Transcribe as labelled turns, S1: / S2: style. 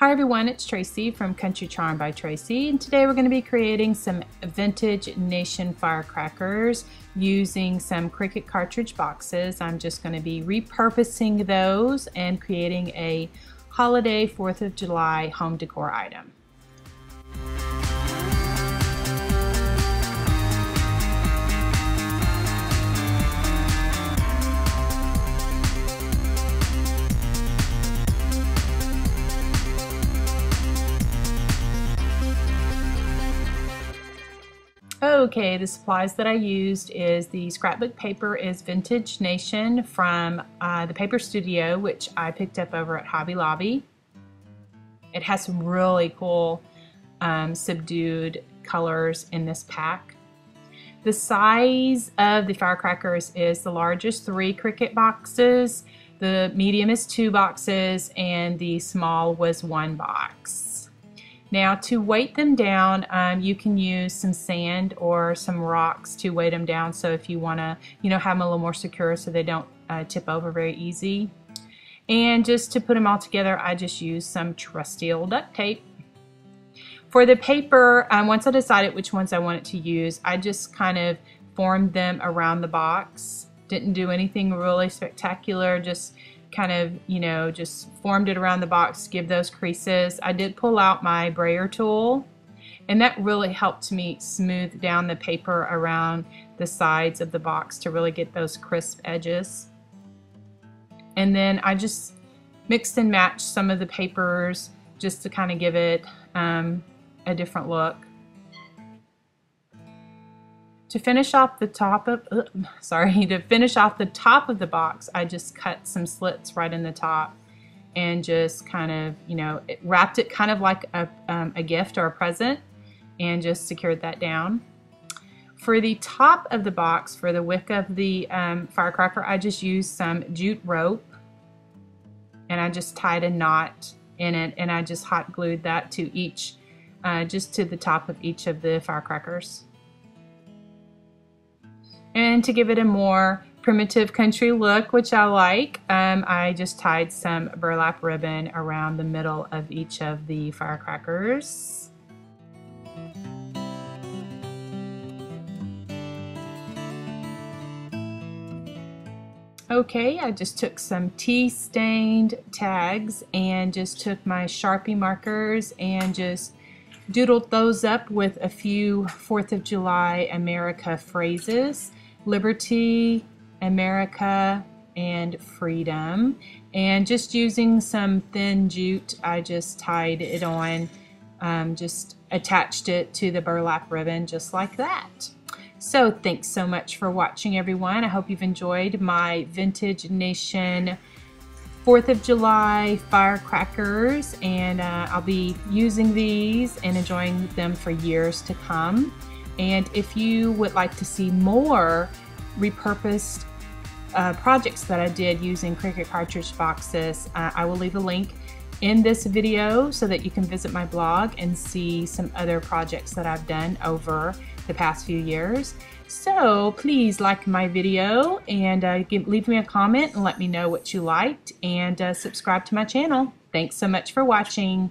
S1: Hi everyone, it's Tracy from Country Charm by Tracy and today we're going to be creating some vintage Nation firecrackers using some Cricut cartridge boxes. I'm just going to be repurposing those and creating a holiday 4th of July home decor item. Okay, the supplies that I used is the scrapbook paper is Vintage Nation from uh, the Paper Studio, which I picked up over at Hobby Lobby. It has some really cool um, subdued colors in this pack. The size of the firecrackers is the largest three Cricut boxes, the medium is two boxes, and the small was one box. Now to weight them down, um, you can use some sand or some rocks to weight them down. So if you want to, you know, have them a little more secure so they don't uh, tip over very easy. And just to put them all together, I just use some trusty old duct tape. For the paper, um, once I decided which ones I wanted to use, I just kind of formed them around the box. Didn't do anything really spectacular, just kind of, you know, just formed it around the box, give those creases. I did pull out my brayer tool and that really helped me smooth down the paper around the sides of the box to really get those crisp edges. And then I just mixed and matched some of the papers just to kind of give it um, a different look. To finish off the top of, sorry, to finish off the top of the box, I just cut some slits right in the top and just kind of, you know, it wrapped it kind of like a, um, a gift or a present and just secured that down. For the top of the box, for the wick of the um, firecracker, I just used some jute rope and I just tied a knot in it and I just hot glued that to each, uh, just to the top of each of the firecrackers. And to give it a more primitive country look, which I like, um, I just tied some burlap ribbon around the middle of each of the firecrackers. Okay, I just took some tea stained tags and just took my Sharpie markers and just doodled those up with a few 4th of July America phrases liberty, America, and freedom. And just using some thin jute, I just tied it on, um, just attached it to the burlap ribbon just like that. So thanks so much for watching everyone. I hope you've enjoyed my Vintage Nation 4th of July firecrackers and uh, I'll be using these and enjoying them for years to come. And if you would like to see more repurposed uh, projects that I did using Cricut cartridge boxes, uh, I will leave a link in this video so that you can visit my blog and see some other projects that I've done over the past few years. So please like my video and uh, give, leave me a comment and let me know what you liked and uh, subscribe to my channel. Thanks so much for watching.